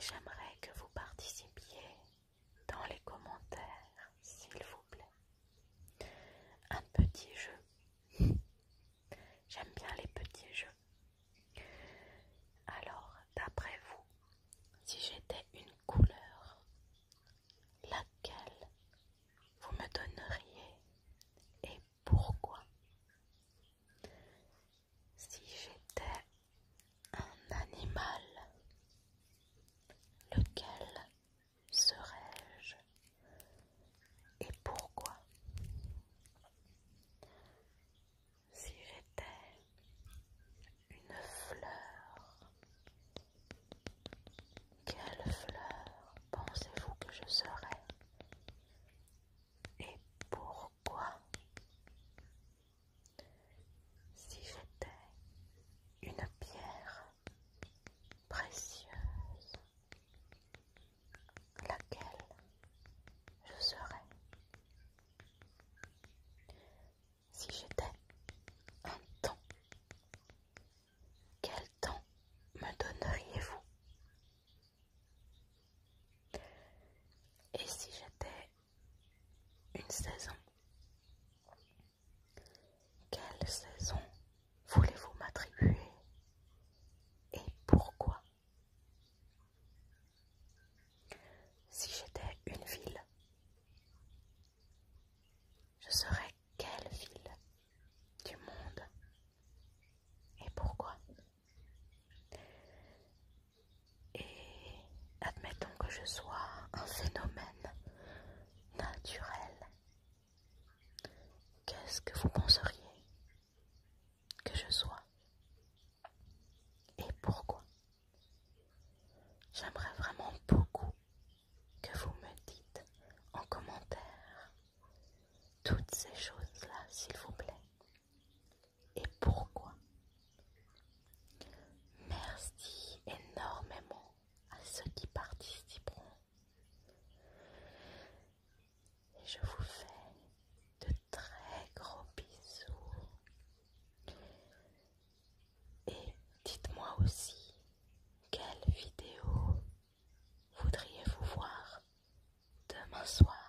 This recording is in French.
J'aimerais que vous participiez dans les commentaires, s'il vous plaît. Un petit jeu. J'aime bien les petits jeux. Alors, d'après vous, si j'étais une couleur, laquelle vous me donneriez et pourquoi Si j'étais un animal, lequel serais-je et pourquoi Si j'étais une fleur, quelle fleur pensez-vous que je serais Et pourquoi Si j'étais une pierre précieuse, laquelle je serais Si j'étais un temps, quel temps me donneriez-vous Et si j'étais une quelle saison voulez-vous m'attribuer? Et pourquoi? Si j'étais une ville, je serais quelle ville du monde? Et pourquoi? Et admettons que je sois un phénomène Qu'est-ce que vous penseriez que je sois Et pourquoi? J'aimerais vraiment beaucoup que vous me dites en commentaire toutes ces choses-là, s'il vous plaît. Et pourquoi? Merci énormément à ceux qui participeront. Et je vous fais aussi, quelle vidéo voudriez-vous voir demain soir?